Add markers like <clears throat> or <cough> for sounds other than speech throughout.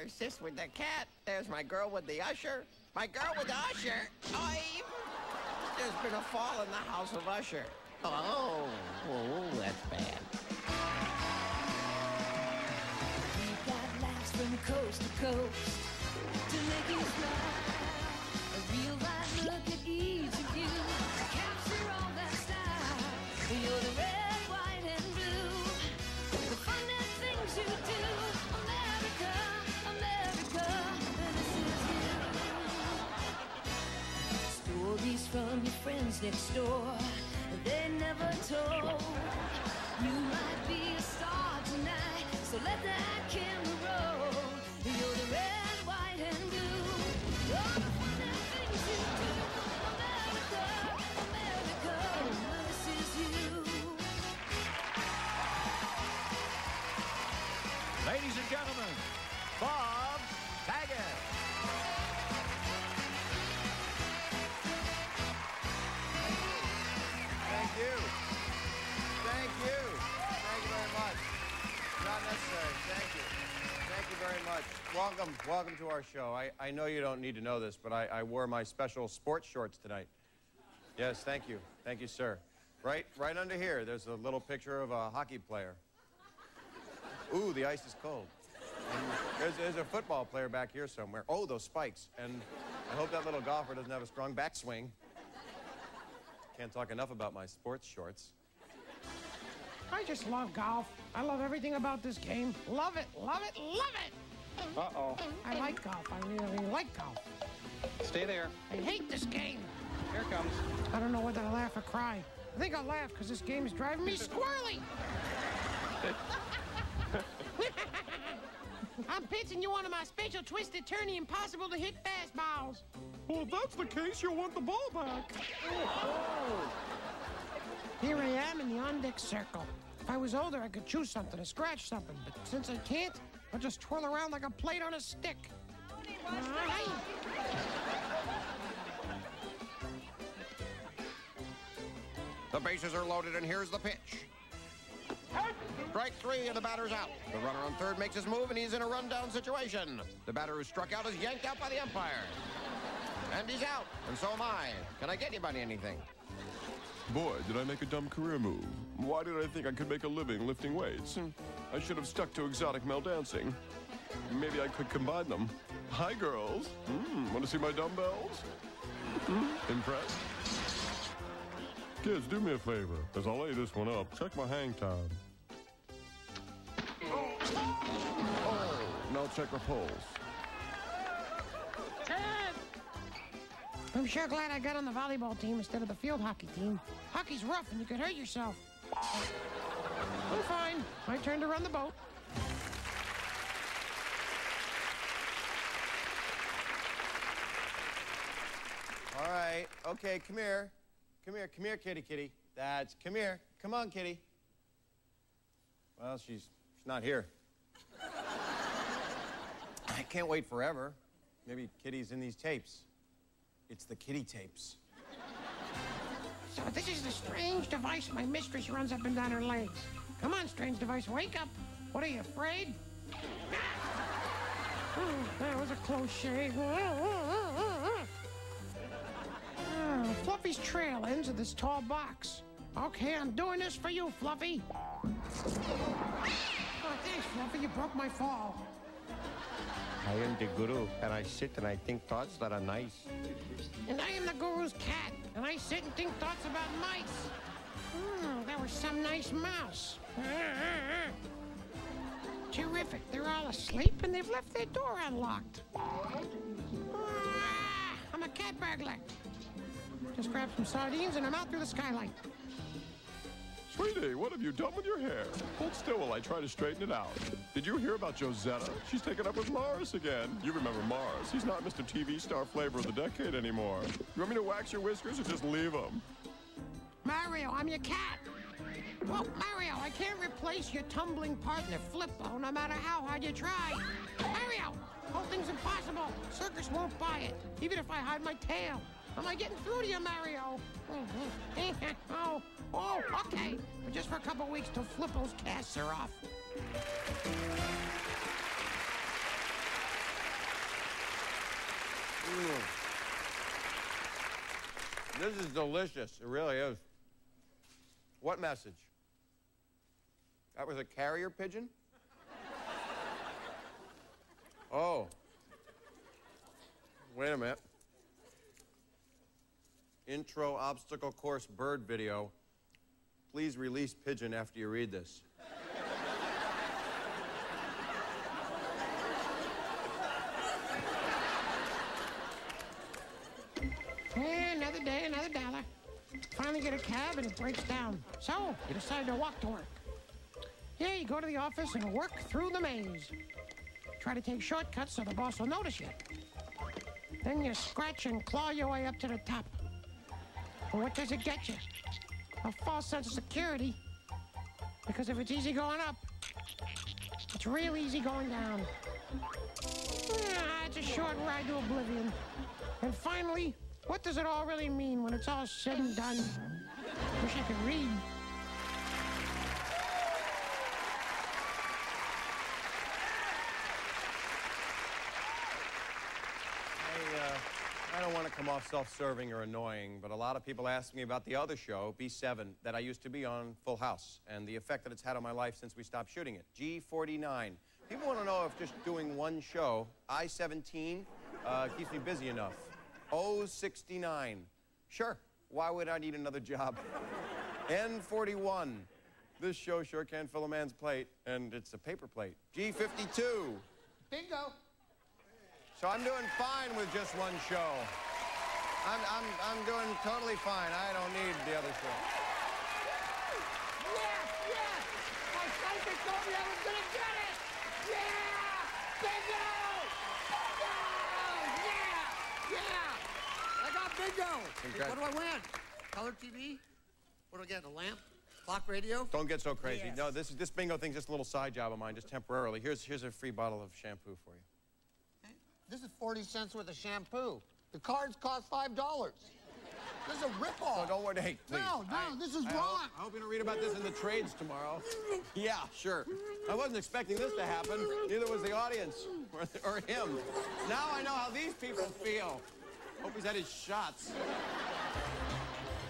there's sis with the cat. There's my girl with the usher. My girl with the usher. I. There's been a fall in the house of Usher. Oh, oh that's bad. We got laughs from coast to coast to make you smile. A real wide look from your friends next door. They never told. You might be a star tonight, so let that camera roll. You're the red, white, and blue. The fun and things you do. America, America, this is you. Ladies and gentlemen, Bob Welcome, welcome to our show. I, I know you don't need to know this, but I, I wore my special sports shorts tonight. Yes, thank you. Thank you, sir. Right, right under here, there's a little picture of a hockey player. Ooh, the ice is cold. There's, there's a football player back here somewhere. Oh, those spikes. And I hope that little golfer doesn't have a strong backswing. Can't talk enough about my sports shorts. I just love golf. I love everything about this game. Love it, love it, love it. Uh-oh. I like golf. I really like golf. Stay there. I hate this game. Here it comes. I don't know whether to laugh or cry. I think I'll laugh because this game is driving me squirrely. <laughs> I'm pitching you one of my special twisted turny impossible to hit fastballs. Well, if that's the case, you'll want the ball back. Oh, oh. Here I am in the on-deck circle. If I was older, I could choose something or scratch something, but since I can't, I'll just twirl around like a plate on a stick. Aye. The bases are loaded, and here's the pitch. Strike three, and the batter's out. The runner on third makes his move, and he's in a rundown situation. The batter who struck out is yanked out by the umpire. And he's out, and so am I. Can I get anybody anything? Boy, did I make a dumb career move. Why did I think I could make a living lifting weights? I should have stuck to exotic male dancing. Maybe I could combine them. Hi, girls. Mm, want to see my dumbbells? Mm, impressed? Kids, do me a favor. As I lay this one up, check my hang time. Oh, now check my pulse. I'm sure glad I got on the volleyball team instead of the field hockey team. Hockey's rough and you could hurt yourself. I'm fine. My turn to run the boat. All right. Okay, come here. Come here. Come here, kitty, kitty. That's, come here. Come on, kitty. Well, she's, she's not here. I can't wait forever. Maybe Kitty's in these tapes. It's the kitty tapes. So this is the strange device my mistress runs up and down her legs. Come on, strange device, wake up. What are you afraid? Oh, that was a close shave. Oh, Fluffy's trail ends at this tall box. Okay, I'm doing this for you, Fluffy. Oh, thanks, Fluffy. You broke my fall. I am the guru, and I sit and I think thoughts that are nice. And I am the guru's cat, and I sit and think thoughts about mice. Hmm, that was some nice mouse. <laughs> Terrific. They're all asleep and they've left their door unlocked. Ah, I'm a cat burglar. Just grab some sardines and I'm out through the skylight. Sweetie, what have you done with your hair? Hold still while I try to straighten it out. Did you hear about Josetta? She's taken up with Mars again. You remember Mars. He's not Mr. TV star flavor of the decade anymore. You want me to wax your whiskers or just leave them? Mario, I'm your cat. Well, Mario, I can't replace your tumbling partner, Flippo, no matter how hard you try. Mario, whole thing's impossible. Circus won't buy it, even if I hide my tail. Am I getting through to you, Mario? <laughs> oh, oh, okay. But just for a couple weeks till Flippo's casts are off. Mm. This is delicious. It really is. What message? That was a carrier pigeon? <laughs> Oh. Wait a minute. Intro obstacle course bird video. Please release pigeon after you read this. Eh, another day, another dollar. Finally get a cab and it breaks down. So, you decide to walk to work. Yeah, you go to the office and work through the maze. Try to take shortcuts so the boss will notice you. Then you scratch and claw your way up to the top. What does it get you? A false sense of security. Because if it's easy going up, it's real easy going down. Ah, it's a short ride to oblivion. And finally, what does it all really mean when it's all said and done? Wish I could read. Self-serving or annoying, but a lot of people ask me about the other show, B7, that I used to be on, Full House, and the effect that it's had on my life since we stopped shooting it. G49. People want to know if just doing one show, I-17, uh, keeps me busy enough. O69. Sure. Why would I need another job? <laughs> N41. This show sure can fill a man's plate, and it's a paper plate. G52. Bingo. So I'm doing fine with just one show. I'm, I'm, I'm doing totally fine. I don't need the other show. Yeah, yeah. My psychic told me I was gonna get it. Yeah, bingo. Bingo. Yeah, yeah. I got bingo. What do I win? Color TV? What do I get? A lamp? Clock radio? Don't get so crazy. Yes. No, this this bingo thing's just a little side job of mine, just temporarily. Here's here's a free bottle of shampoo for you. This is 40 cents worth of shampoo. The cards cost $5. This is a Oh, ripoff. don't worry. Hey, please. No, no, I- this is I wrong. Hope, I hope you don't read about this in the trades tomorrow. yeah, sure. I wasn't expecting this to happen. Neither was the audience <laughs> or, or him. Now I know how these people feel. Hope he's had his shots.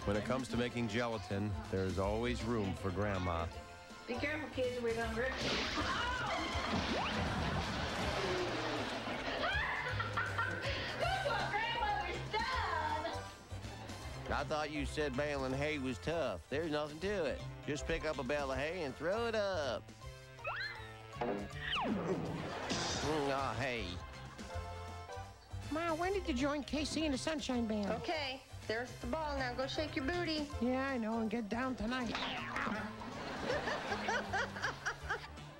When it comes to making gelatin, there's always room for Grandma. Be careful, kids, we're gonna rip That's <laughs> I thought you said baling hay was tough. There's nothing to it. Just pick up a bale of hay and throw it up. Mm, ah, hay. Ma, when did you join KC and the Sunshine Band? Okay, there's the ball. Now go shake your booty. Yeah, I know, and get down tonight.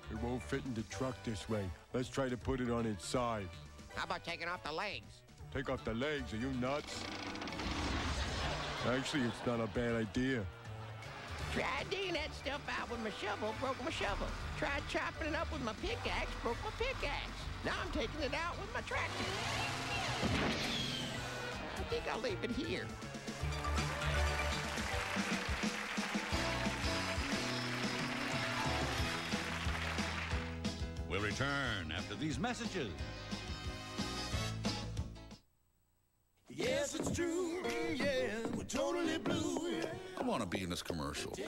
It won't fit in the truck this way. Let's try to put it on its side. How about taking off the legs? Take off the legs. Are you nuts? Actually, it's not a bad idea. Tried digging that stuff out with my shovel, broke my shovel. Tried chopping it up with my pickaxe, broke my pickaxe. Now I'm taking it out with my tractor. I think I'll leave it here. We'll return after these messages. Yes, it's true. Yeah, we're totally blue. I want to be in this commercial. <laughs>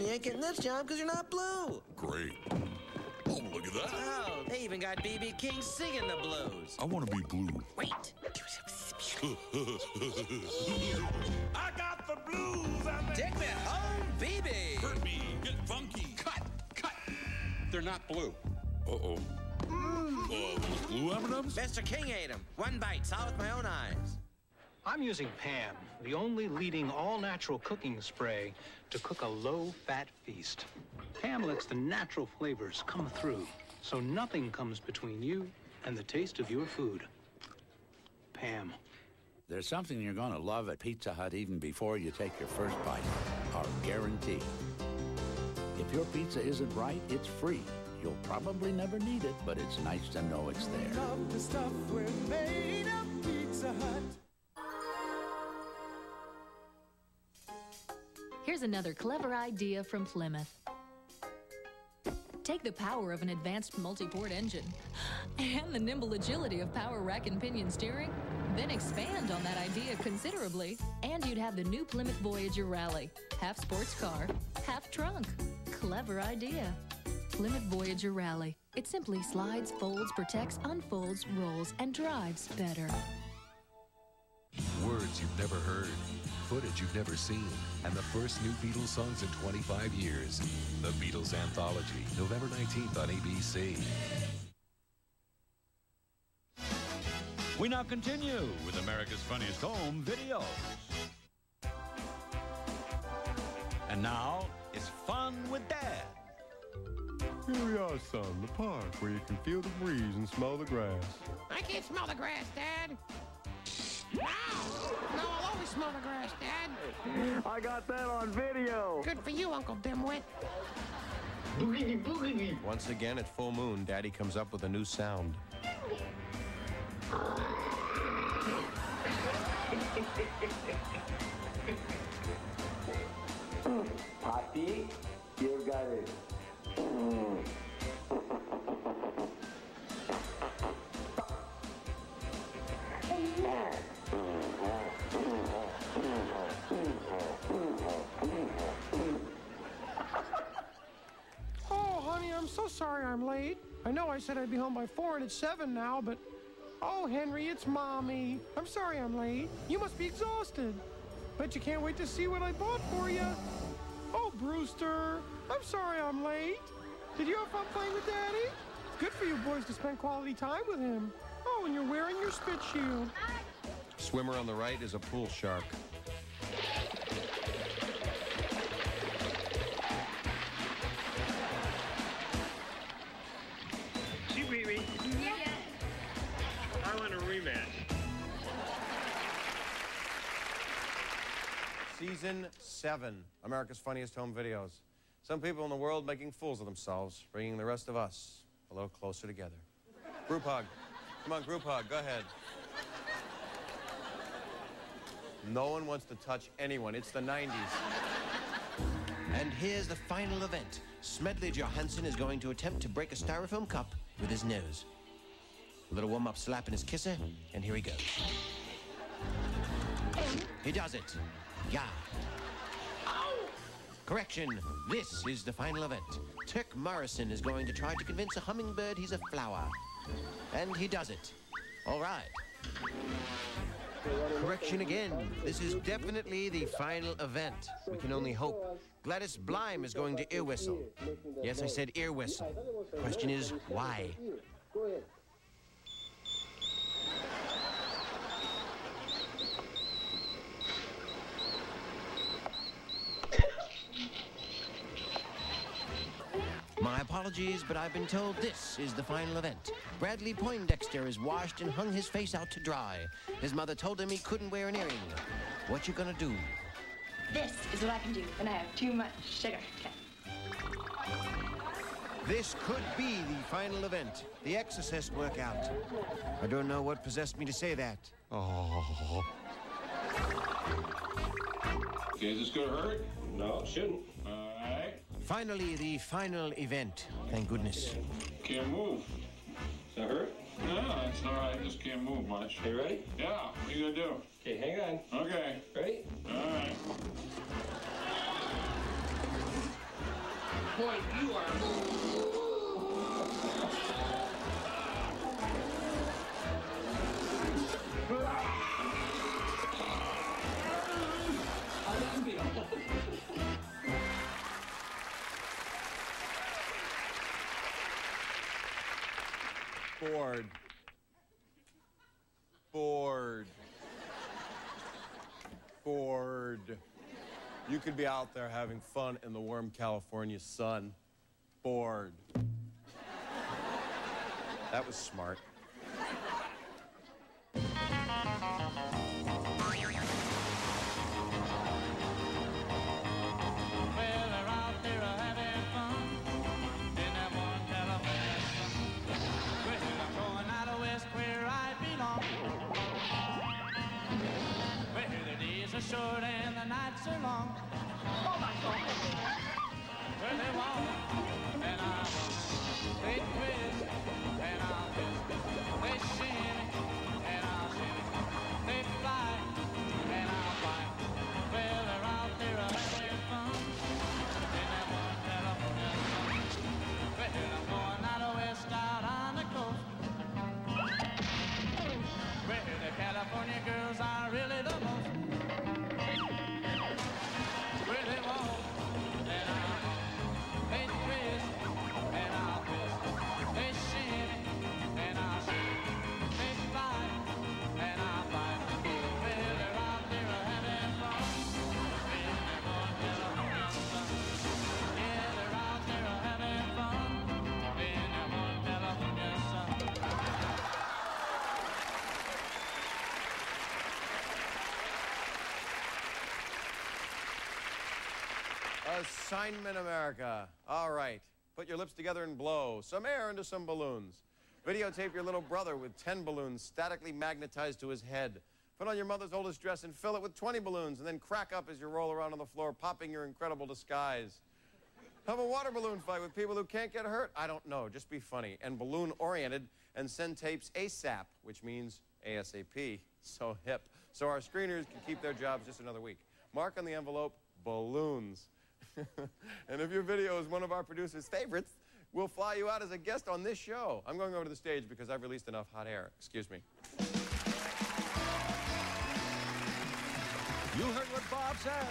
You ain't getting this job because you're not blue. Great. Oh, look at that. Oh, they even got B.B. King singing the blues. I want to be blue. Wait. <laughs> I got the blues. I Take me home, B.B. Herbie, get funky. Cut! Cut! They're not blue. Uh-oh. Uh, those blue M&Ms? Mr. King ate 'em. One bite, saw with my own eyes. I'm using Pam, the only leading all-natural cooking spray to cook a low-fat feast. Pam lets the natural flavors come through, so nothing comes between you and the taste of your food. Pam. There's something you're going to love at Pizza Hut even before you take your first bite. Our guarantee. If your pizza isn't right, it's free. You'll probably never need it, but it's nice to know it's there. Here's another clever idea from Plymouth. Take the power of an advanced multi-port engine and the nimble agility of power rack and pinion steering, Then expand on that idea considerably, and you'd have the new Plymouth Voyager Rally. Half sports car, half trunk. Clever idea. Plymouth Voyager Rally. It simply slides, folds, protects, unfolds, rolls, and drives better. Words you've never heard, footage you've never seen, and the first new Beatles songs in 25 years. The Beatles Anthology, November 19th on ABC. We now continue with America's Funniest Home Videos. And now it's fun with Dad. Here we are, son, the park where you can feel the breeze and smell the grass. I can't smell the grass, Dad. No! No, I'll always smell the grass, Dad. I got that on video. Good for you, Uncle Dimwit. Boogity boogity. Once again at full moon, Daddy comes up with a new sound. Papi, you got it. Mm. Late. I know I said I'd be home by four and it's seven now, but. Oh, Henry, it's mommy. I'm sorry I'm late. You must be exhausted. Bet you can't wait to see what I bought for you. Oh, Brewster, I'm sorry I'm late. Did you have fun playing with Daddy? It's good for you boys to spend quality time with him. Oh, and you're wearing your spit shield. Swimmer on the right is a pool shark. Season 7, America's Funniest Home Videos. Some people in the world making fools of themselves, bringing the rest of us a little closer together. Group hug. Come on, group hug. Go ahead. No one wants to touch anyone. It's the 90s. And here's the final event. Smedley Johansson is going to attempt to break a styrofoam cup with his nose. A little warm-up slap in his kisser, and here he goes. He does it. Yeah. Correction. This is the final event. Turk Morrison is going to try to convince a hummingbird he's a flower. And he does it. All right. Correction again. This is definitely the final event. We can only hope. Gladys Blyme is going to ear whistle. Yes, I said ear whistle. Question is, why? Apologies, but I've been told this is the final event. Bradley Poindexter is washed and hung his face out to dry. His mother told him he couldn't wear an earring. What you gonna do? This is what I can do when I have too much sugar. This could be the final event. The exorcist workout. I don't know what possessed me to say that. Oh. Okay, is this gonna hurt? No, it shouldn't. All right. Finally, the final event. Thank goodness. Can't move. Does that hurt? No, it's all right. Just can't move much. You ready? Yeah. What are you gonna do? Okay, hang on. Okay. Ready? All right. Boy, you are. Bored. Bored. Bored. You could be out there having fun in the warm California sun. Bored. That was smart. Short and the nights are long. Oh, Where walk and I walk. They twist and I'll twist. They shimmy Assignment America. All right. Put your lips together and blow some air into some balloons. Videotape your little brother with 10 balloons statically magnetized to his head. Put on your mother's oldest dress and fill it with 20 balloons, and then crack up as you roll around on the floor, popping your incredible disguise. Have a water balloon fight with people who can't get hurt? I don't know. Just be funny and balloon oriented and send tapes ASAP, which means ASAP. So hip. So our screeners can keep their jobs just another week. Mark on the envelope balloons. <laughs> and if your video is one of our producers' favorites, we'll fly you out as a guest on this show. I'm going over to the stage because I've released enough hot air. Excuse me. You heard what Bob said.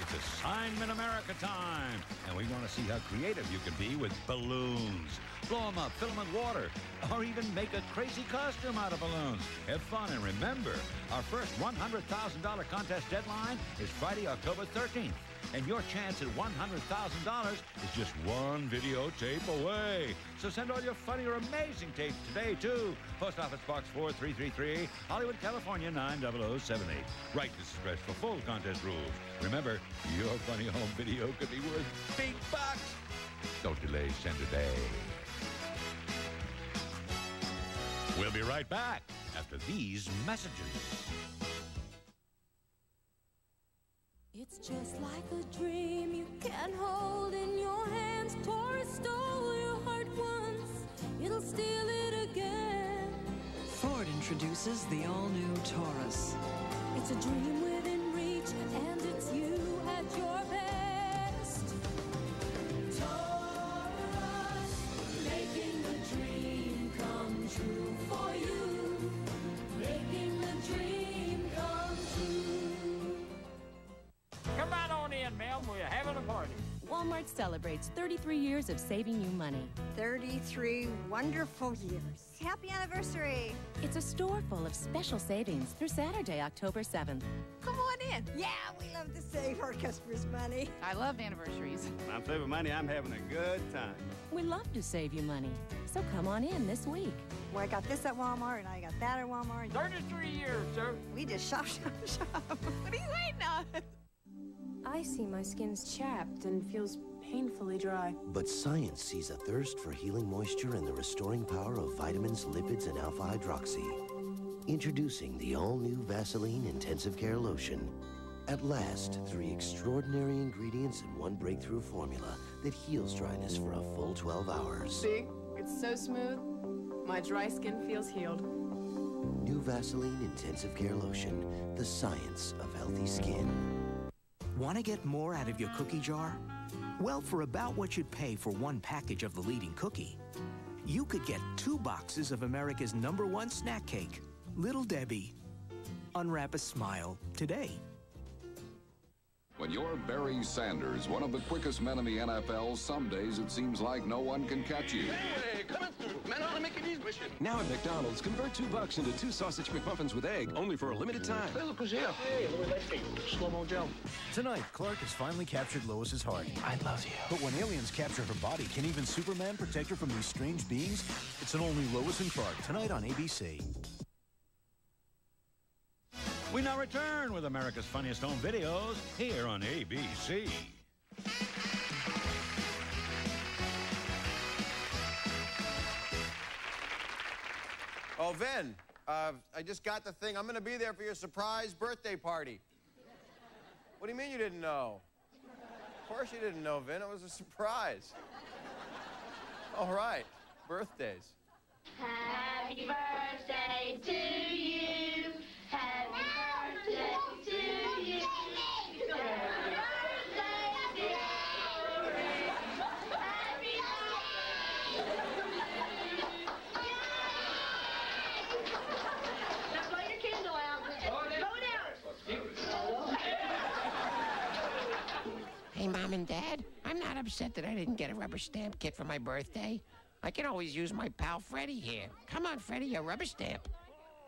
It's Assignment America time. And we want to see how creative you can be with balloons. Blow them up, fill them with water, or even make a crazy costume out of balloons. Have fun and remember, our first $100,000 contest deadline is Friday, October 13th. And your chance at $100,000 is just one videotape away. So send all your funny or amazing tapes today too. Post Office Box 4333, Hollywood, California 90078. Write this address for full contest rules. Remember, your funny home video could be worth big bucks. Don't delay, send today. We'll be right back after these messages. It's just like a dream you can't hold in your hands. Taurus stole your heart once, it'll steal it again. Ford introduces the all-new Taurus. It's a dream party. Walmart celebrates 33 years of saving you money. 33 wonderful years. Happy anniversary. It's a store full of special savings through Saturday, October 7th. Come on in. Yeah, we love to save our customers money. I love anniversaries. I'm saving money. I'm having a good time. We love to save you money. So come on in this week. Well, I got this at Walmart and I got that at Walmart. 33 years, sir. We just shop, shop, shop. what are you waiting on? I see my skin's chapped and feels painfully dry. But science sees a thirst for healing moisture and the restoring power of vitamins, lipids, and alpha hydroxy. Introducing the all-new Vaseline Intensive Care Lotion. At last, three extraordinary ingredients in one breakthrough formula that heals dryness for a full 12 hours. See? It's so smooth. My dry skin feels healed. New Vaseline Intensive Care Lotion, the science of healthy skin. Want to get more out of your cookie jar? Well, for about what you'd pay for one package of the leading cookie, you could get two boxes of America's number one snack cake, Little Debbie. Unwrap a smile today. When you're Barry Sanders, one of the quickest men in the NFL, some days it seems like no one can catch you. Hey, coming through. Man, on the Mickey D's mission. Now at McDonald's, convert two bucks into two sausage McMuffins with egg, only for a limited time. Hey, look who's here. Hey, Louis Lightspeed. Slow-mo Joe. Tonight, Clark has finally captured Lois's heart. I love you. But when aliens capture her body, can even Superman protect her from these strange beings? It's an only Lois and Clark tonight on ABC. We now return with America's funniest home videos here on ABC. Oh, Vin, uh, I just got the thing. I'm going to be there for your surprise birthday party. What do you mean you didn't know? Of course you didn't know, Vin. It was a surprise. All right, birthdays. Happy birthday to you. Happy birthday to you. Hey, Mom and Dad, I'm not upset that I didn't get a rubber stamp kit for my birthday. I can always use my pal Freddie here. Come on, Freddie, a rubber stamp.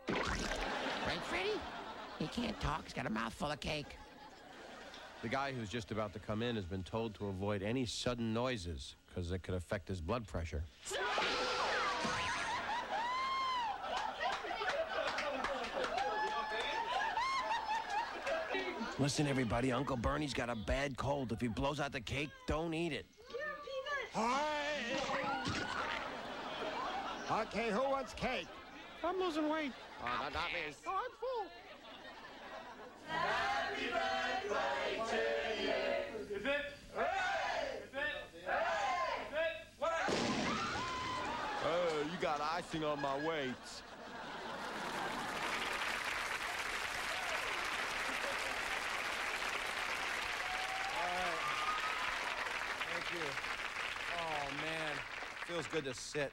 Right, Freddie? He can't talk. He's got a mouthful of cake. The guy who's just about to come in has been told to avoid any sudden noises because it could affect his blood pressure. <laughs> Listen, everybody, Uncle Bernie's got a bad cold. If he blows out the cake, don't eat it. Hi! Okay, who wants cake? I'm losing weight. Oh, not, not me. Oh, I'm full. Happy birthday to you. Is it? Oh, you got icing on my weights. All right. Thank you. Oh, man. Feels good to sit.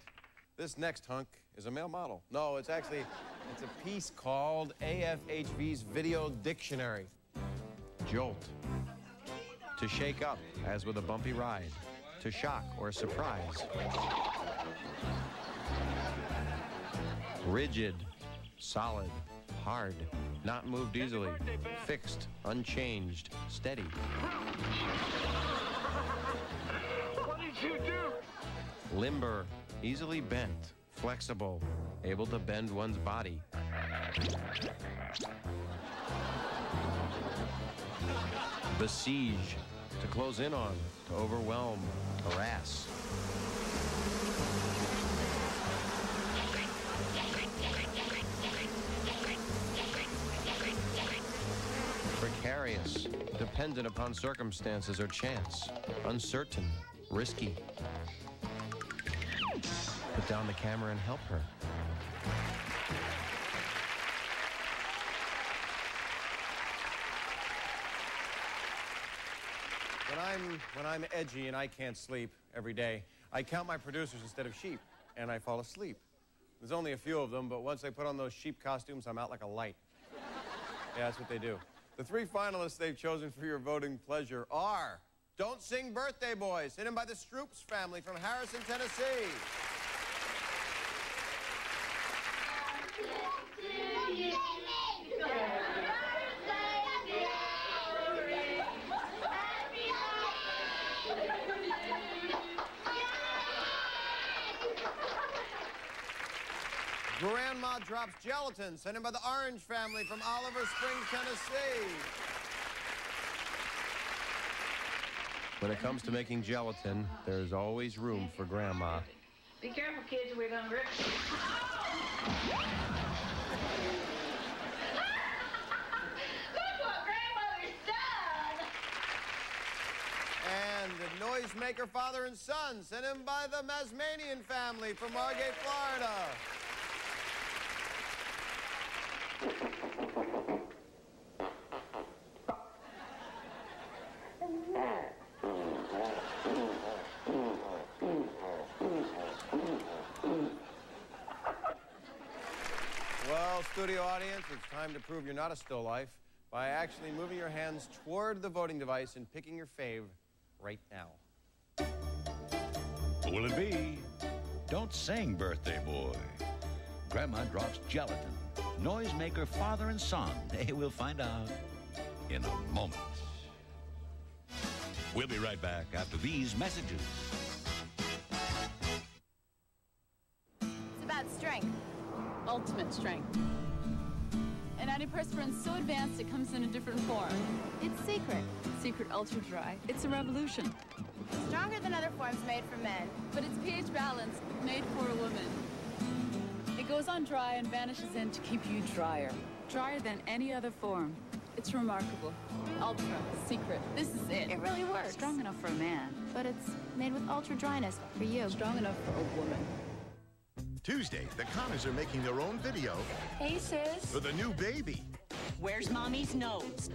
This next hunk is a male model. No, it's actually, it's a piece called AFHV's Video Dictionary. Jolt. To shake up, as with a bumpy ride. To shock or surprise. Rigid, solid, hard, not moved easily, fixed, unchanged, steady. You do? Limber, easily bent, flexible, able to bend one's body. Besiege, to close in on, to overwhelm, harass. Precarious, dependent upon circumstances or chance, uncertain, risky. Put down the camera and help her. When I'm when I'm edgy and I can't sleep every day, I count my producers instead of sheep, and I fall asleep. There's only a few of them, but once they put on those sheep costumes, I'm out like a light. Yeah, that's what they do. The three finalists they've chosen for your voting pleasure are Don't Sing Birthday Boys, hidden by the Stroops family from Harrison, Tennessee. Grandma drops gelatin, sent in by the Orange family from Oliver Springs, Tennessee. When it comes to making gelatin, there's always room for Grandma. Be careful, kids, we're gonna rip. Look what grandmother's done! And the noisemaker father and son, sent in by the Masmanian family from Margate, Florida. Studio audience, it's time to prove you're not a still life by actually moving your hands toward the voting device and picking your fave right now. Who will it be? Don't sing, birthday boy. Grandma drops gelatin. Noisemaker father and son. <laughs> Hey, we'll find out in a moment. We'll be right back after these messages. Ultimate strength. An antiperspirant so advanced it comes in a different form. It's secret. Secret Ultra Dry. It's a revolution. Stronger than other forms made for men. But it's pH balanced, made for a woman. It goes on dry and vanishes in to keep you drier. Drier than any other form. It's remarkable. Ultra, secret. This is it. It really works. Strong enough for a man. But it's made with ultra dryness for you. Strong enough for a woman. Tuesday, the Connors are making their own video Hey, sis. for the new baby. Where's mommy's nose?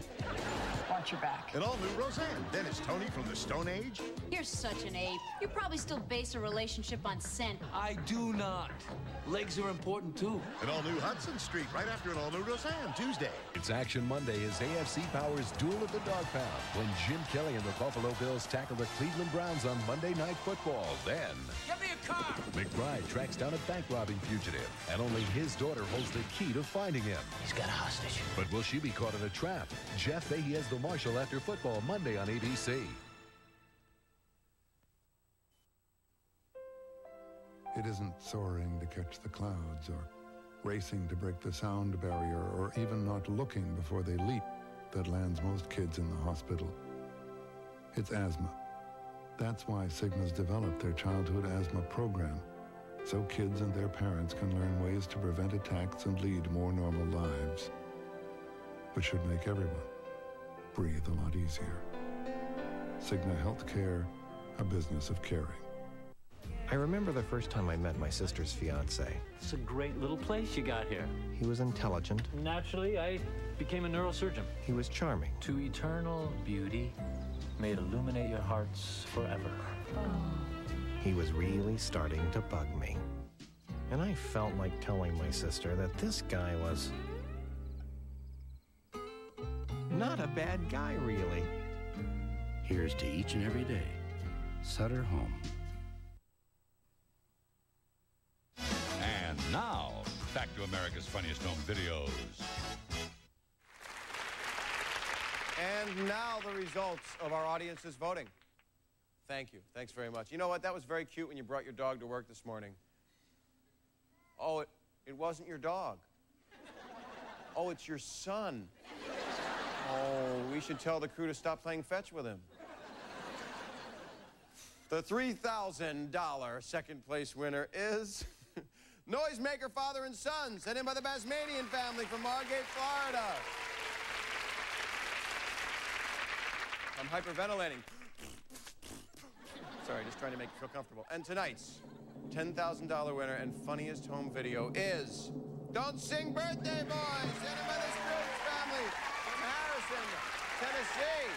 Watch your back. And all new Roseanne. Then it's Tony from the Stone Age. You're such an ape. You probably still base a relationship on scent. I do not. Legs are important too. An all new Hudson Street right after an all new Roseanne Tuesday. It's Action Monday as AFC powers duel at the dog pound when Jim Kelly and the Buffalo Bills tackle the Cleveland Browns on Monday Night Football. Then, Get me a car! McBride tracks down a bank robbing fugitive, and only his daughter holds the key to finding him. He's got a hostage. But will she be caught in a trap? Jeff Fahey has the Marshal after football Monday on ABC. It isn't soaring to catch the clouds or racing to break the sound barrier or even not looking before they leap. that lands most kids in the hospital. It's asthma. That's why Cigna's developed their childhood asthma program, so kids and their parents can learn ways to prevent attacks and lead more normal lives. Which should make everyone breathe a lot easier. Cigna Healthcare, a business of caring. I remember the first time I met my sister's fiance. It's a great little place you got here. He was intelligent. Naturally, I became a neurosurgeon. He was charming. To eternal beauty may it illuminate your hearts forever. He was really starting to bug me. And I felt like telling my sister that this guy was not a bad guy, really. Here's to each and every day. Sutter Home. And now, back to America's Funniest Home Videos. And now the results of our audience's voting. Thank you. Thanks very much. You know what? That was very cute when you brought your dog to work this morning. Oh, it, it wasn't your dog. Oh, it's your son. Oh, we should tell the crew to stop playing fetch with him. The $3,000 second place winner is <laughs> Noisemaker Father and Son, sent in by the Basmanian family from Margate, Florida. I'm hyperventilating. Sorry, just trying to make you feel comfortable. And tonight's $10,000 winner and funniest home video is Don't Sing Birthday Boy, sent in by the Scrooge family from Harrison, Tennessee.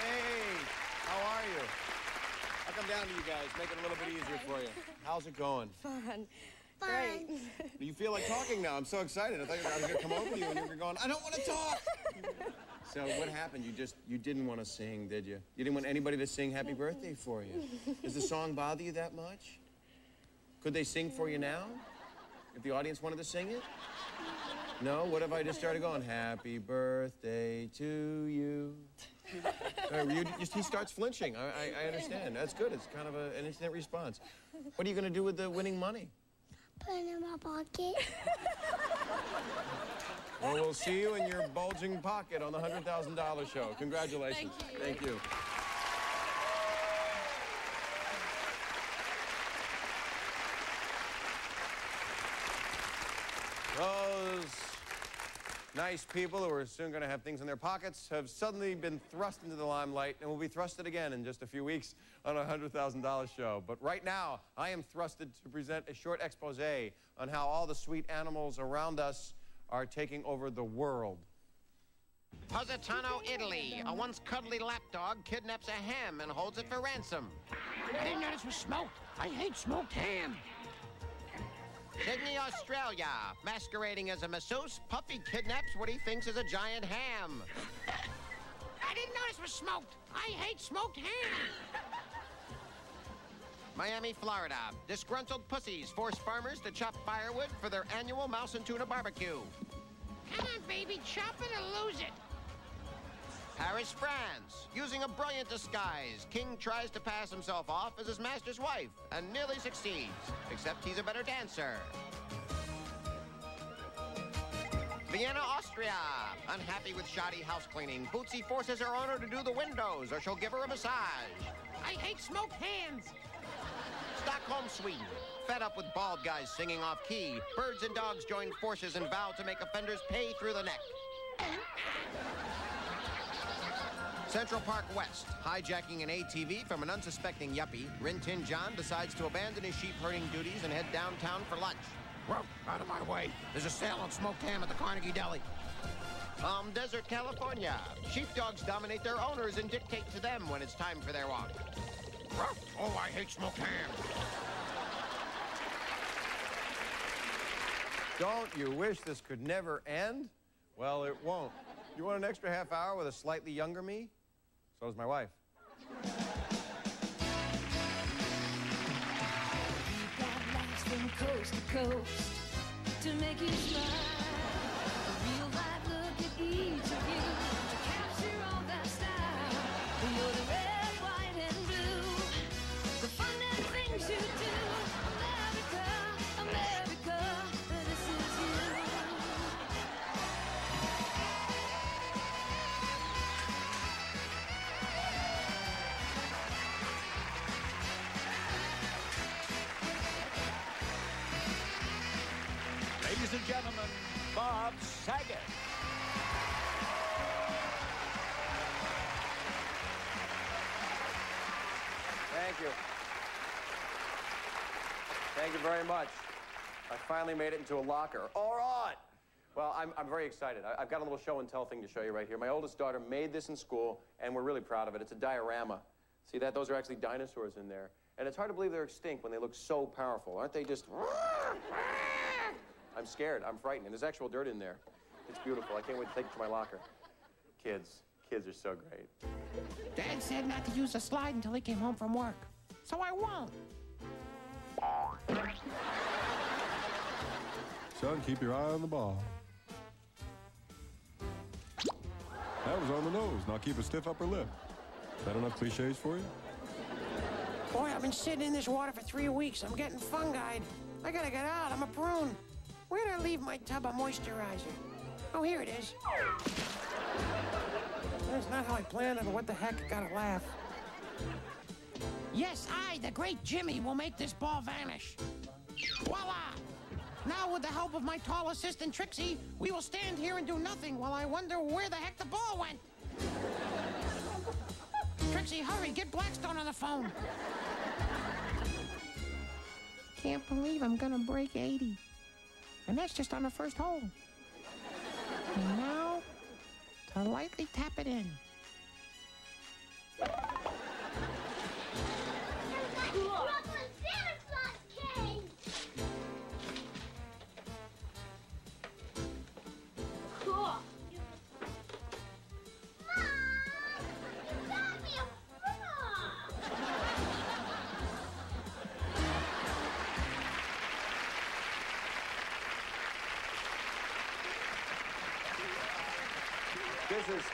Hey, how are you? I'll come down to you guys, make it a little bit easier for you. How's it going? Fun. Great. You feel like talking now? I'm so excited. I thought I was going to come over to you and you were going, I don't want to talk. So what happened? You just, you didn't want to sing, did you? You didn't want anybody to sing happy birthday for you. Does the song bother you that much? Could they sing for you now? If the audience wanted to sing it? No? What if I just started going, happy birthday to you? <laughs> Uh, you just, he starts flinching. I, I, I understand. That's good. It's kind of a, an instant response. What are you going to do with the winning money? Put it in my pocket. <laughs> Well, we'll see you in your bulging pocket on the $100,000 show. Congratulations. Thank you. Thank you. Those nice people who are soon going to have things in their pockets have suddenly been thrust into the limelight and will be thrusted again in just a few weeks on a $100,000 show. But right now, I am thrusted to present a short expose on how all the sweet animals around us are taking over the world. Positano, Italy. A once cuddly lapdog kidnaps a ham and holds it for ransom. I didn't notice this was smoked. I hate smoked ham. Sydney, Australia. Masquerading as a masseuse, Puffy kidnaps what he thinks is a giant ham. I didn't know this was smoked. I hate smoked ham. Miami, Florida. Disgruntled pussies force farmers to chop firewood for their annual mouse and tuna barbecue. Come on, baby, chop it or lose it. Paris, France. Using a brilliant disguise, King tries to pass himself off as his master's wife and nearly succeeds, except he's a better dancer. Vienna, Austria. Unhappy with shoddy house cleaning, Bootsy forces her owner to do the windows or she'll give her a massage. I hate smoked hands. Stockholm, Sweden. Fed up with bald guys singing off key, birds and dogs join forces and vow to make offenders pay through the neck. Central Park West, hijacking an ATV from an unsuspecting yuppie, Rin Tin John decides to abandon his sheep herding duties and head downtown for lunch. Whoa, out of my way. There's a sale on smoked ham at the Carnegie Deli. Palm Desert, California. Sheepdogs dominate their owners and dictate to them when it's time for their walk. Ruff. Oh, I hate smoked ham. Don't you wish this could never end? Well, it won't. You want an extra half hour with a slightly younger me? So does my wife. Coast to coast to make you smile. Saget. Thank you. Thank you very much. I finally made it into a locker. All right. Well, I'm, I'm very excited. I, have got a little show and tell thing to show you right here. My oldest daughter made this in school, and we're really proud of it. It's a diorama. See that? Those are actually dinosaurs in there. And it's hard to believe they're extinct when they look so powerful. Aren't they just... <laughs> I'm scared. I'm frightened. And there's actual dirt in there. It's beautiful. I can't wait to take it to my locker. Kids. Kids are so great. Dad said not to use the slide until he came home from work. So I won't. Son, keep your eye on the ball. That was on the nose. Now keep a stiff upper lip. Is that enough cliches for you? Boy, I've been sitting in this water for three weeks. I'm getting fungi. I gotta get out. I'm a prune. Where'd I leave my tub of moisturizer? Oh, here it is. That's not how I planned it, but what the heck? Gotta laugh. Yes, I, the great Jimmy, will make this ball vanish. Voila! Now, with the help of my tall assistant Trixie, we will stand here and do nothing while I wonder where the heck the ball went. Trixie, hurry, get Blackstone on the phone. Can't believe I'm gonna break 80. And that's just on the first hole. And now, to lightly tap it in.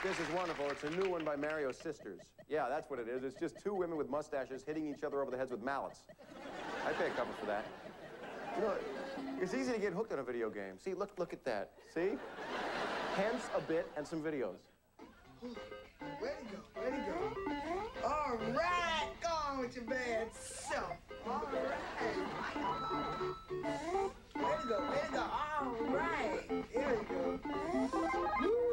This is, wonderful. It's a new one by Mario Sisters. Yeah, that's what it is. It's just two women with mustaches hitting each other over the heads with mallets. I pay a couple for that. You know, it's easy to get hooked on a video game. See, look, look at that. See? Hence a bit and some videos. Way to go, way to go. All right, go on with your bad self. All right. Way to go, way to go. All right. Here we go.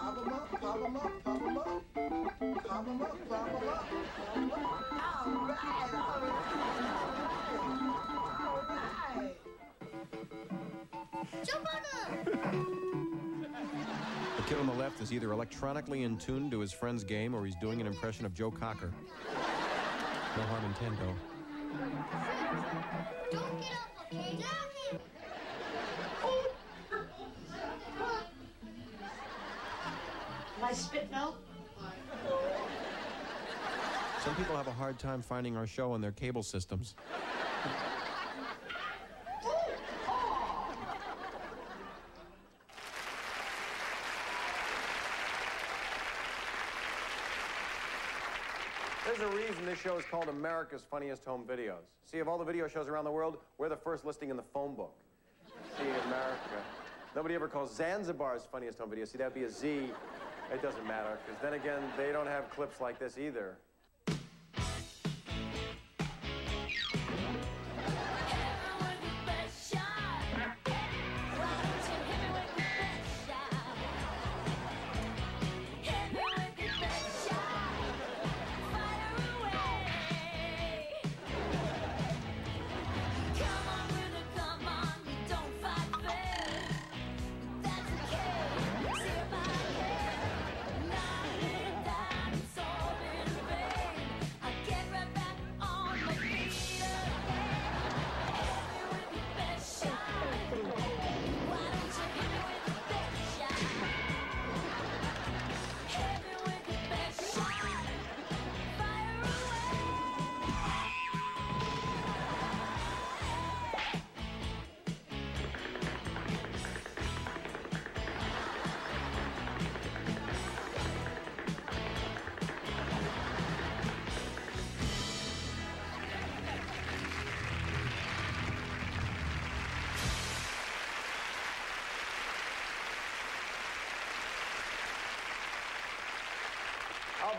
Woo. Pop 'em up, pop 'em up, pop 'em up. Pop 'em up, pop 'em up, up. All right, all right. All right. Jump on The kid on the left is either electronically in tune to his friend's game or he's doing an impression of Joe Cocker. No harm intendo. Don't get up, okay? Down here. My spit milk? Some people have a hard time finding our show on their cable systems. There's a reason this show is called America's Funniest Home Videos. See, of all the video shows around the world, we're the first listing in the phone book. See, America. Nobody ever calls Zanzibar's Funniest Home Video. See, that'd be a Z. It doesn't matter, because then again, they don't have clips like this either.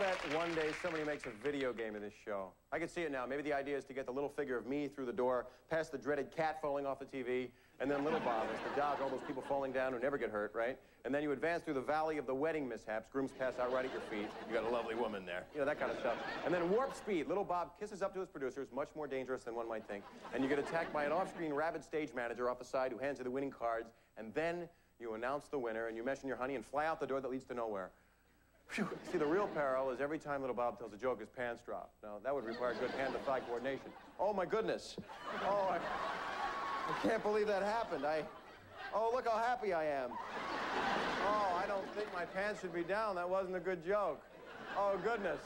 Bet one day somebody makes a video game of this show. I can see it now. Maybe the idea is to get the little figure of me through the door, past the dreaded cat falling off the TV, and then little Bob is to dodge all those people falling down who never get hurt, right? And then you advance through the valley of the wedding mishaps. Grooms pass out right at your feet. You got a lovely woman there. You know, that kind of stuff. And then warp speed. Little Bob kisses up to his producers, much more dangerous than one might think. And you get attacked by an off-screen rabid stage manager off the side who hands you the winning cards. And then you announce the winner, and you mention your honey and fly out the door that leads to nowhere. See, the real peril is every time little Bob tells a joke, his pants drop. Now, that would require good hand-to-thigh coordination. Oh, my goodness. Oh, I, I can't believe that happened. I, oh, look how happy I am. Oh, I don't think my pants should be down. That wasn't a good joke. Oh, goodness.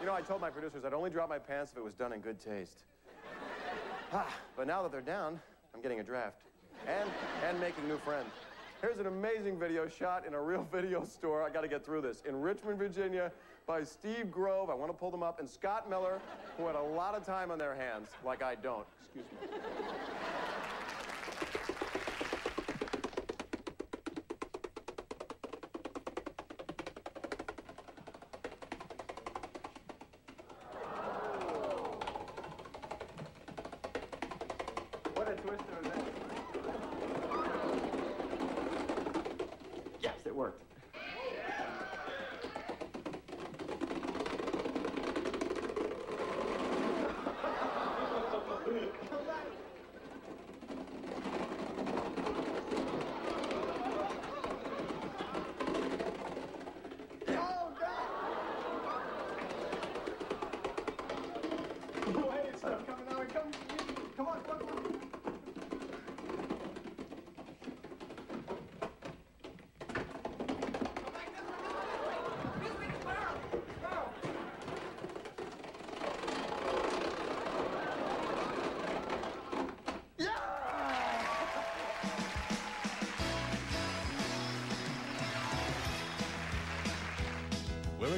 You know, I told my producers I'd only drop my pants if it was done in good taste. Ah, but now that they're down, I'm getting a draft. And, and making new friends. Here's an amazing video shot in a real <laughs> video store. I got to get through this. In Richmond, Virginia, by Steve Grove. I want to pull them up. And Scott Miller, who had a lot of time on their hands, like I don't. Excuse me.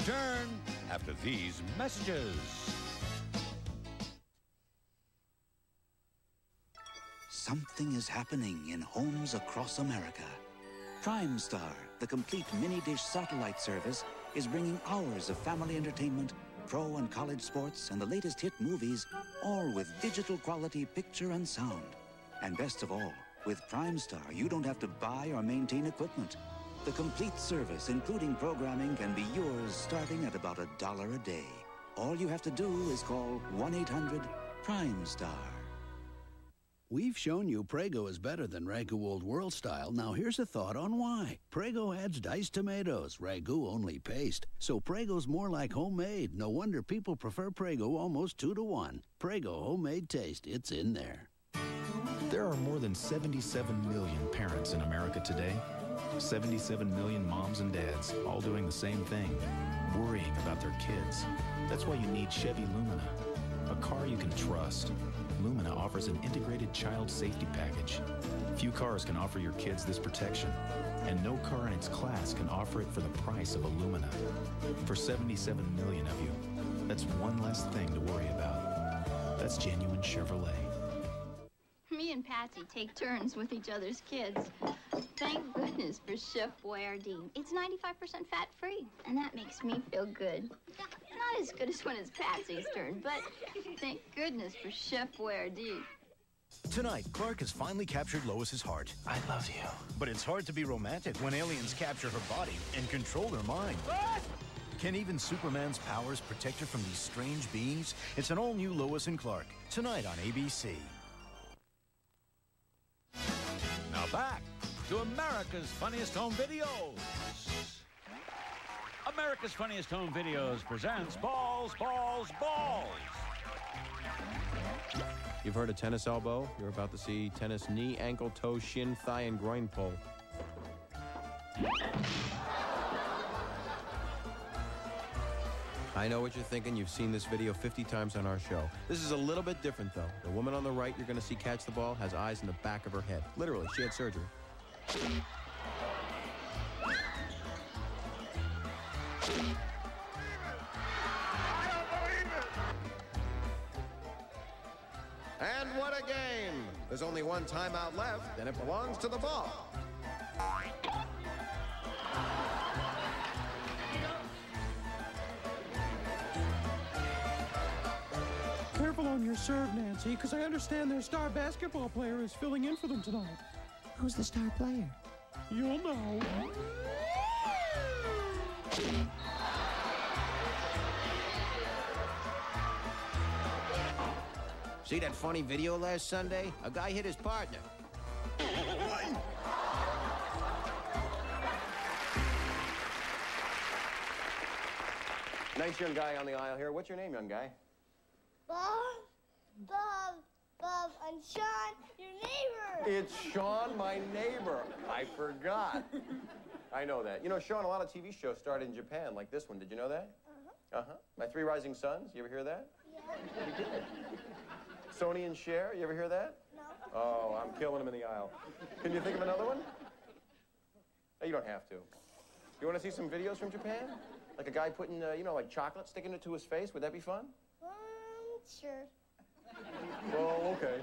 Return after these messages. Something is happening in homes across America. Primestar, the complete mini dish satellite service, is bringing hours of family entertainment, pro and college sports, and the latest hit movies, all with digital quality picture and sound. And best of all, with Primestar, you don't have to buy or maintain equipment. The complete service, including programming, can be yours starting at about a dollar a day. All you have to do is call 1 800 Prime Star. We've shown you Prego is better than Ragu Old World style. Now here's a thought on why. Prego adds diced tomatoes, Ragu only paste. So Prego's more like homemade. No wonder people prefer Prego almost two to one. Prego homemade taste, it's in there. There are more than 77 million parents in America today. 77 million moms and dads all doing the same thing, worrying about their kids. That's why you need Chevy Lumina, a car you can trust. Lumina offers an integrated child safety package. Few cars can offer your kids this protection, and no car in its class can offer it for the price of a Lumina. For 77 million of you, that's one less thing to worry about. That's genuine Chevrolet. Me and Patsy take turns with each other's kids. Thank goodness for Chef Boyardee. It's 95% fat-free, and that makes me feel good. Not as good as when it's Patsy's turn, but thank goodness for Chef Boyardee. Tonight, Clark has finally captured Lois's heart. I love you. But it's hard to be romantic when aliens capture her body and control her mind. Can even Superman's powers protect her from these strange beings? It's an all-new Lois and Clark, tonight on ABC. Now back to America's Funniest Home Videos. America's Funniest Home Videos presents Balls, Balls, Balls. You've heard of tennis elbow. You're about to see tennis knee, ankle, toe, shin, thigh, and groin pull. I know what you're thinking. You've seen this video 50 times on our show. This is a little bit different, though. The woman on the right you're going to see catch the ball has eyes in the back of her head. Literally, she had surgery. And what a game! There's only one timeout left, and it belongs to the ball. Careful on your serve, Nancy, because I understand their star basketball player is filling in for them tonight. Who's the star player? You'll know. See that funny video last Sunday? A guy hit his partner. Nice young guy on the aisle here. What's your name, young guy? Bob, Bob, Bob, and Sean, your neighbor. It's Sean, my neighbor. I forgot. I know that. You know, Sean, a lot of TV shows started in Japan, like this one. Did you know that? Uh-huh. Uh-huh. My Three Rising Sons. You ever hear that? Yeah. You did. Sony and Cher. You ever hear that? No. Oh, I'm killing him in the aisle. Can you think of another one? No, you don't have to. You want to see some videos from Japan? Like a guy putting, uh, you know, like chocolate, sticking it to his face? Would that be fun? Um, sure. Oh, okay.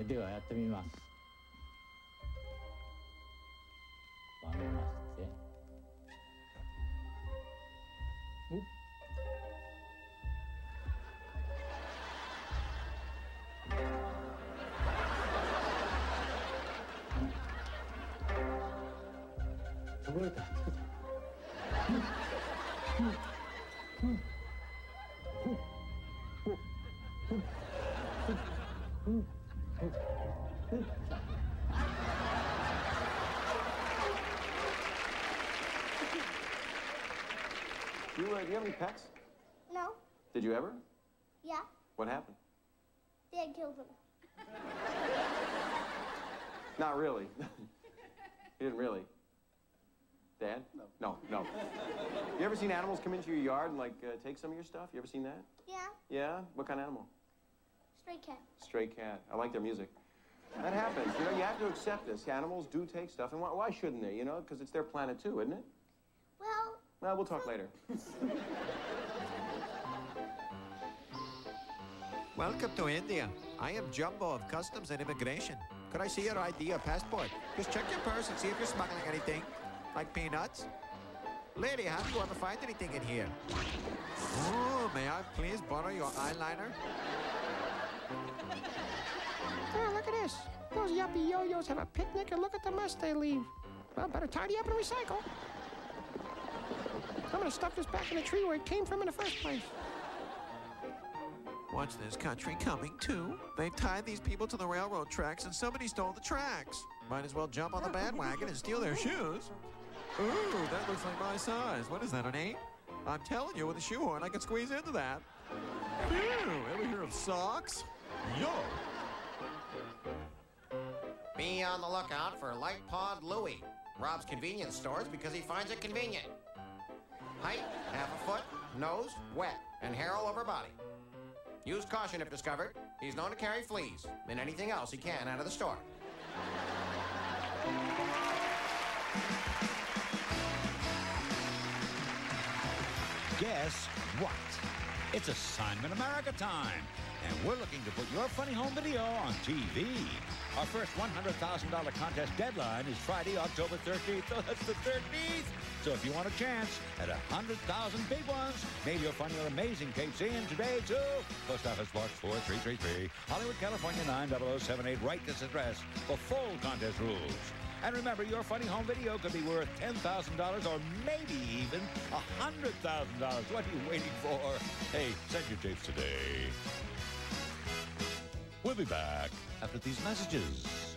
えではやってみます。曲げまして。おっ。潰れた Uh, do you have any pets? No. Did you ever? Yeah. What happened? Dad killed them. Not really. <laughs> he didn't really. Dad? No. No, no. You ever seen animals come into your yard and, like, uh, take some of your stuff? You ever seen that? Yeah. Yeah? What kind of animal? Stray cat. Stray cat. I like their music. That happens. You know, you have to accept this. Animals do take stuff, and why, why shouldn't they, you know? Because it's their planet, too, isn't it? Well, Well, talk later. Welcome to India. I am Jumbo of Customs and Immigration. Could I see your ID or passport? Just check your purse and see if you're smuggling anything. Like peanuts? Lady, have you ever find anything in here? Oh, may I please borrow your eyeliner? Oh, look at this. Those yuppie yo-yos have a picnic and look at the mess they leave. Well, better tidy up and recycle. I'm gonna stuff this back in the tree where it came from in the first place. What's this country coming to? They've tied these people to the railroad tracks and somebody stole the tracks. Might as well jump on the bandwagon and steal their shoes. Ooh, that looks like my size. What is that, an eight? I'm telling you, with a shoehorn, I could squeeze into that. Ew, ever hear of socks? Yo! Be on the lookout for Light Pawed Louie. Robs convenience stores because he finds it convenient. Height, half a foot, nose, wet, and hair all over body. Use caution if discovered. He's known to carry fleas and anything else he can out of the store. Guess what? It's Assignment America time, and we're looking to put your funny home video on TV. Our first $100,000 contest deadline is Friday, October 13th. <laughs> Oh, that's the 13th. So if you want a chance at 100,000 big ones, mail your funny or amazing tapes in today to Post Office Box 4333, Hollywood, California 90078. Write this address for full contest rules. And remember, your funny home video could be worth $10,000 or maybe even $100,000. What are you waiting for? Hey, send your tapes today. We'll be back after these messages.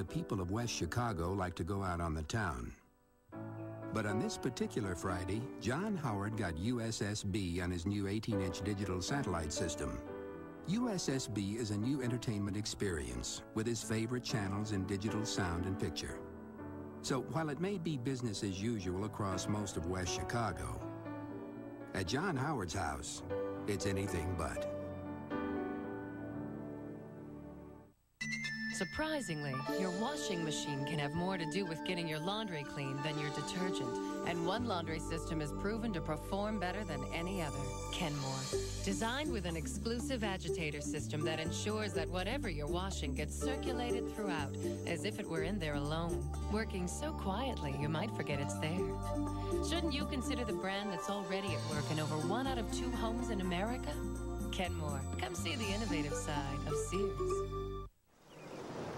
The people of West Chicago like to go out on the town. But on this particular Friday, John Howard got USSB on his new 18-inch digital satellite system. USSB is a new entertainment experience with his favorite channels in digital sound and picture. So while it may be business as usual across most of West Chicago, at John Howard's house, it's anything but. Surprisingly, your washing machine can have more to do with getting your laundry clean than your detergent. And one laundry system is proven to perform better than any other Kenmore. Designed with an exclusive agitator system that ensures that whatever you're washing gets circulated throughout, as if it were in there alone, working so quietly you might forget it's there. Shouldn't you consider the brand that's already at work in over one out of two homes in America? Kenmore. Come see the innovative side of Sears.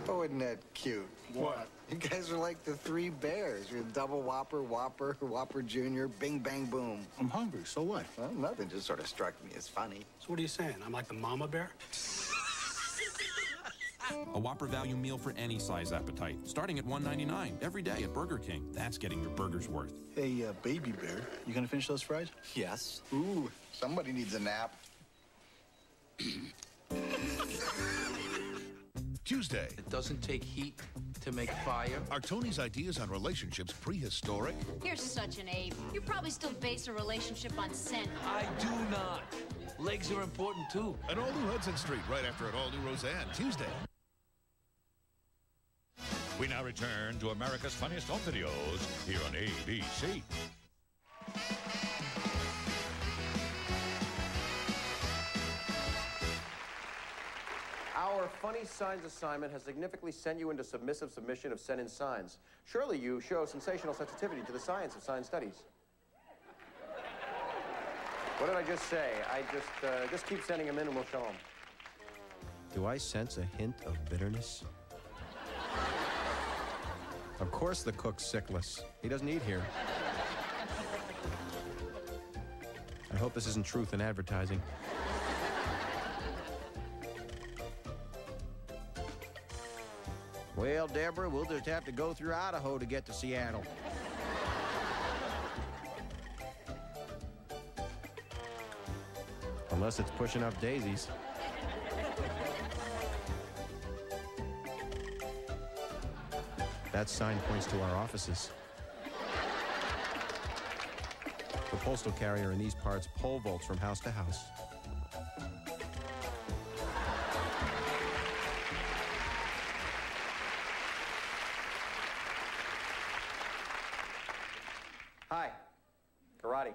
Oh, isn't that cute? What? You guys are like the three bears. You're double whopper, whopper, whopper junior, bing, bang, boom. I'm hungry, so what? Well, nothing just sort of struck me as funny. So what are you saying? I'm like the mama bear? A Whopper value meal for any size appetite, starting at $1.99 every day at Burger King. That's getting your burger's worth. Hey, uh, baby bear, you gonna finish those fries? Yes. Ooh, somebody needs a nap. <clears throat> Tuesday. It doesn't take heat to make fire. Are Tony's ideas on relationships prehistoric? You're such an ape. You probably still base a relationship on scent. I do not. Legs are important too. An all new Hudson Street right after an all new Roseanne. Tuesday. We now return to America's Funniest Home Videos here on ABC. Our funny signs assignment has significantly sent you into submissive submission of send-in signs. Surely you show sensational sensitivity to the science of sign studies. What did I just say? I just, uh, just keep sending them in and we'll show them. Do I sense a hint of bitterness? Of course the cook's sickless. He doesn't eat here. I hope this isn't truth in advertising. Well, Deborah, we'll just have to go through Idaho to get to Seattle. Unless it's pushing up daisies. That sign points to our offices. The postal carrier in these parts pole vaults from house to house. Hi. Karate.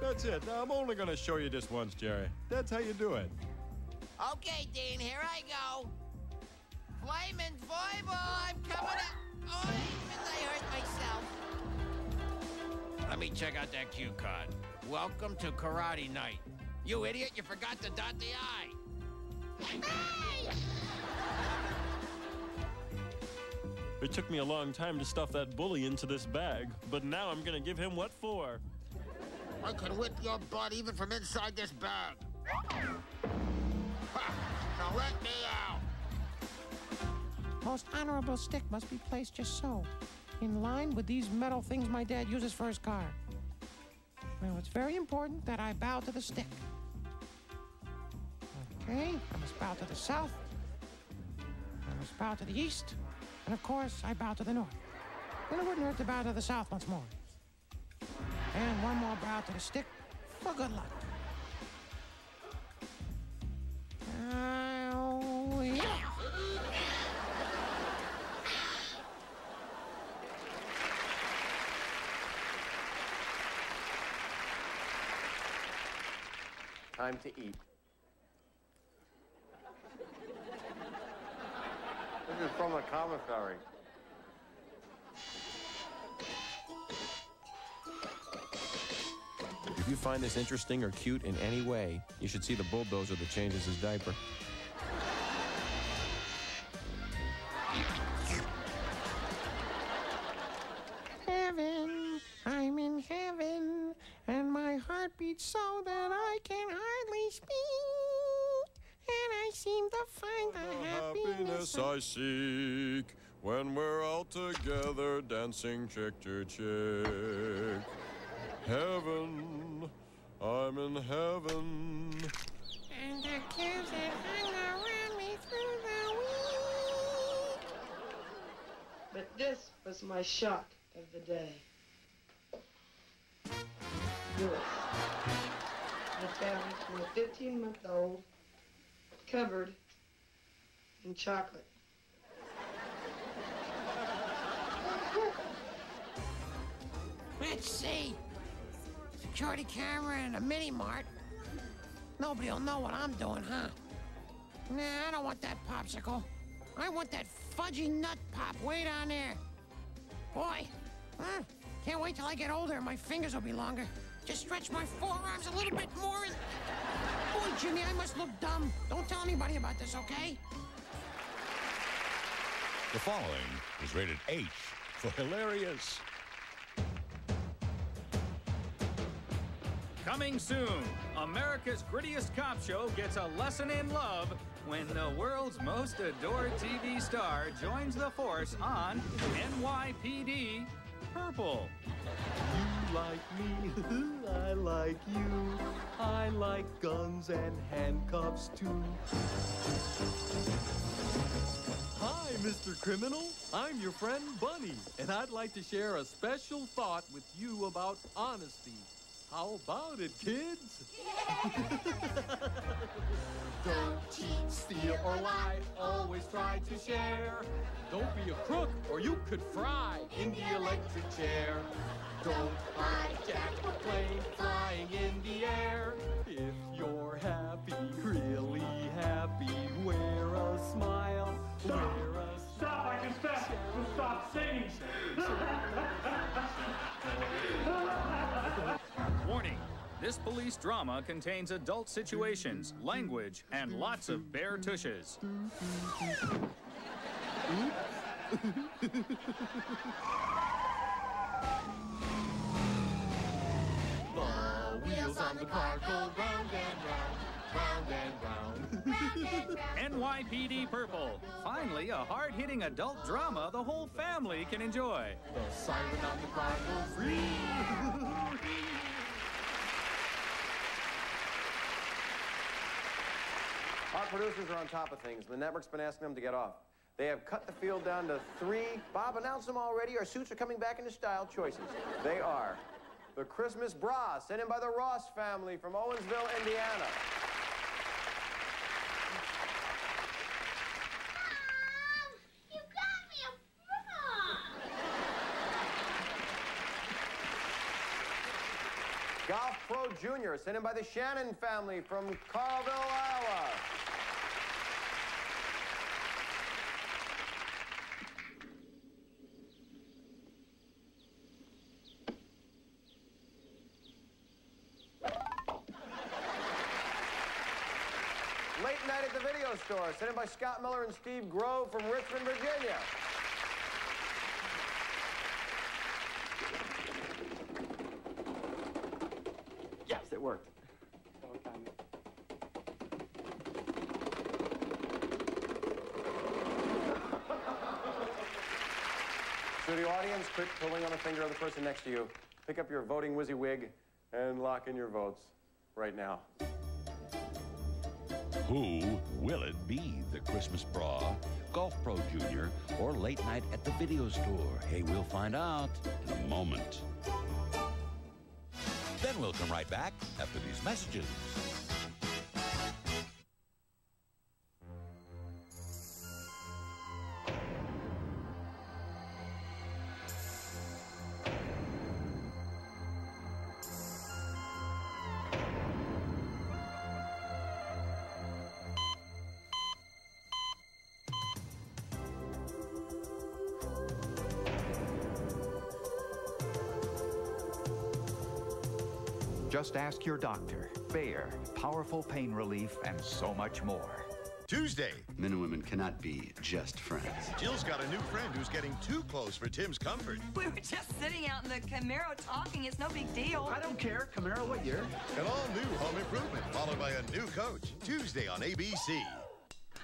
That's it. Now, I'm only going to show you this once, Jerry. That's how you do it. Okay, Dean, here I go. Flamin' Foible, I'm coming up. Oh, I hurt myself. Let me check out that cue card. Welcome to Karate Night. You idiot, you forgot to dot the I. Hey! It took me a long time to stuff that bully into this bag, but now I'm going to give him what for. I could whip your butt even from inside this bag. Ha! Now let me out. Most honorable stick must be placed just so, in line with these metal things my dad uses for his car. Now, it's very important that I bow to the stick. Okay, I must bow to the south. I must bow to the east. And of course, I bow to the north. And it wouldn't hurt to bow to the south once more. And one more bow to the stick for good luck. Oh. Time to eat. This is from the commissary. If you find this interesting or cute in any way, you should see the bulldozer that changes his diaper. Heaven, I'm in heaven, and my heart beats so that I can hardly speak. And I seem to find the happiness. Happiness I seek when we're all together dancing chick to chick. Heaven, I'm in heaven. And the kids that hung around me through the week. But this was my shock of the day. This. I found my 15 month old covered in chocolate. Let's see. Security camera and a mini mart. Nobody will know what I'm doing, huh? Nah, I don't want that popsicle. I want that fudgy nut pop way down there. Boy, huh? Can't wait till I get older and my fingers will be longer. Just stretch my forearms a little bit more and... Boy, Jimmy, I must look dumb. Don't tell anybody about this, okay? The following is rated H for hilarious. Coming soon, America's grittiest cop show gets a lesson in love when the world's most adored TV star joins the force on NYPD Purple. Like me, <laughs> I like you. I like guns and handcuffs too. Hi, Mr. Criminal. I'm your friend Bunny, and I'd like to share a special thought with you about honesty. How about it, kids? <laughs> Don't cheat, steal, or lie. Always try to share. Don't be a crook, or you could fry in the electric chair. Don't hijack a plane flying in the air. If you're happy, really happy, wear a smile. Wear a Stop, I confess. Stop singing. <laughs> This police drama contains adult situations, language, and lots of bare tushes. The wheels on the car go round and round, round and round. NYPD Purple. Finally, a hard-hitting adult drama the whole family can enjoy. The siren on the car goes Our producers are on top of things. The network's been asking them to get off. They have cut the field down to three. Bob announced them already. Our suits are coming back into style choices. They are the Christmas bra sent in by the Ross family from Owensville, Indiana. You got me a bra! Junior sent in by the Shannon family from Carville, Iowa. Late night at the video store, sent in by Scott Miller and Steve Grove from Richmond, Virginia. Yes, it worked. Studio audience, quit pulling on the finger of the person next to you. Pick up your voting WYSIWYG and lock in your votes right now. Who will it be? The Christmas bra, Golf Pro Junior, or late night at the video store? Hey, we'll find out in a moment. Then we'll come right back after these messages. Ask your doctor. Bayer, powerful pain relief, and so much more. Tuesday. Men and women cannot be just friends. Jill's got a new friend who's getting too close for Tim's comfort. <laughs> We were just sitting out in the Camaro talking. It's no big deal. I don't care. Camaro, what year? An all new home improvement, followed by a new coach. Tuesday on ABC.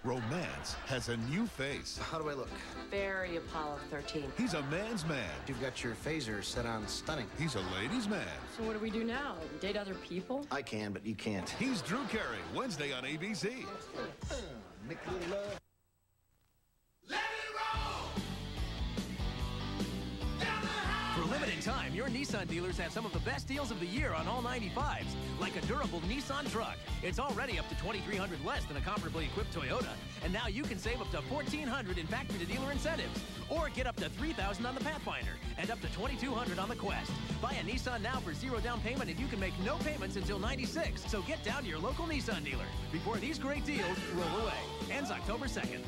Romance has a new face. How do I look? Very Apollo 13. He's a man's man. You've got your phaser set on stunning. He's a ladies' man. So what do we do now? Date other people? I can, but you can't. He's Drew Carey, Wednesday on ABC. Make a little love. Nissan dealers have some of the best deals of the year on all 95s, like a durable Nissan truck. It's already up to 2300 less than a comparably equipped Toyota. And now you can save up to 1400 in factory to dealer incentives. Or get up to 3000 on the Pathfinder and up to 2200 on the Quest. Buy a Nissan now for zero down payment and you can make no payments until 96. So get down to your local Nissan dealer before these great deals roll away. Ends October 2nd.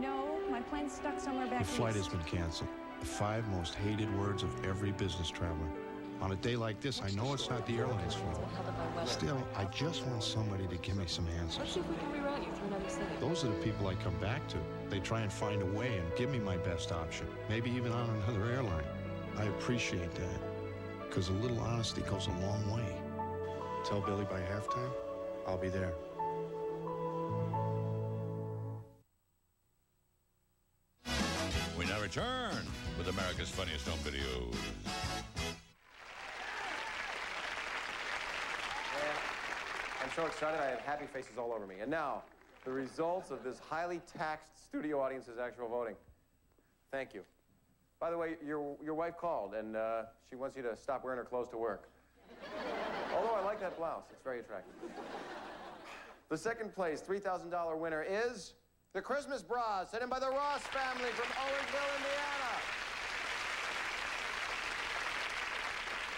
No, my plane's stuck somewhere back The flight has been canceled. The five most hated words of every business traveler. On a day like this, I know it's not the airline's fault. Still, I just want somebody to give me some Let's answers. see if we can reroute you through another city. Those are the people I come back to. They try and find a way and give me my best option, maybe even on another airline. I appreciate that, because a little honesty goes a long way. Tell Billy by halftime, I'll be there. We now return with America's Funniest Home Videos. I'm so excited. I have happy faces all over me. And now, the results of this highly taxed studio audience's actual voting. Thank you. By the way, your, your wife called, and uh, she wants you to stop wearing her clothes to work. Although I like that blouse, it's very attractive. The second place, $3,000 winner is the Christmas bra sent in by the Ross family from Owensville, Indiana.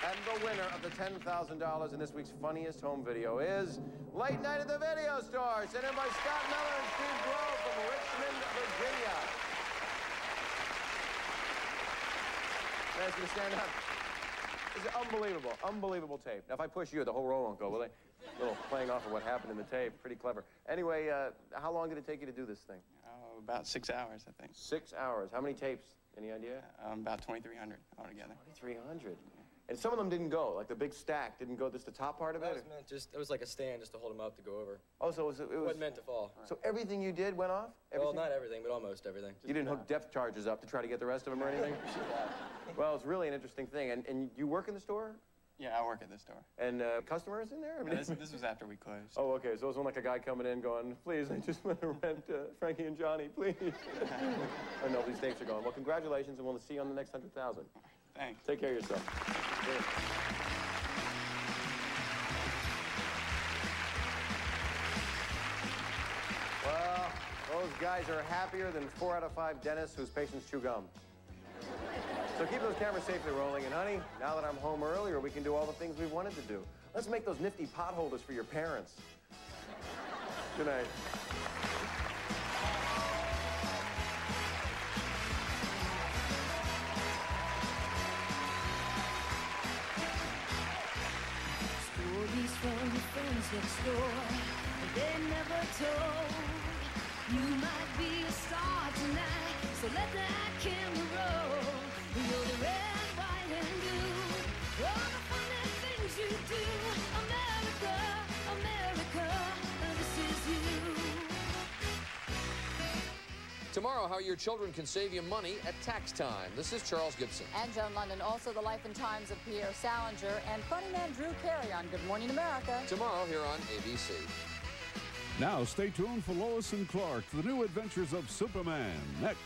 And the winner of the $10,000 in this week's funniest home video is Late Night at the Video Store, sent in by Scott Miller and Steve Grove from Richmond, Virginia. Ask you to stand up? This is unbelievable, unbelievable tape. Now, if I push you, the whole row won't go, will they? A little playing off of what happened in the tape. Pretty clever. Anyway, uh, how long did it take you to do this thing? Oh, about six hours, I think. Six hours. How many tapes? Any idea? Um, about 2,300 altogether. 2,300. And some of them didn't go. Like the big stack didn't go. This the top part of That it. was meant just, it was like a stand just to hold them up to go over. Oh, so it was, it was wasn't meant to fall. So everything you did went off? Well, not everything, but almost everything. You didn't hook depth charges up to try to get the rest of them or anything? <laughs> well, it's really an interesting thing. And, and you work in the store? Yeah, I work at the store. And uh, customers in there? I Yeah, this, this was after we closed. Oh, okay. So it wasn't like a guy coming in going, please, I just want to rent uh, Frankie and Johnny, please. <laughs> oh, no, these tapes are going. Well, congratulations, and we'll see you on the next 100,000. Thanks. Take care of yourself. Well, those guys are happier than four out of five dentists whose patients chew gum. So keep those cameras safely rolling. And honey, now that I'm home earlier, we can do all the things we wanted to do. Let's make those nifty potholders for your parents. Good night. From your friends next door, they never told. You might be a star tonight, so let that camera roll. You're the red, white, and blue. All the funny things you do. Tomorrow, how your children can save you money at tax time. This is Charles Gibson. And Joan Lunden, also the life and times of Pierre Salinger and funny man Drew Carey on Good Morning America. Tomorrow here on ABC. Now stay tuned for Lois and Clark, the new adventures of Superman, next.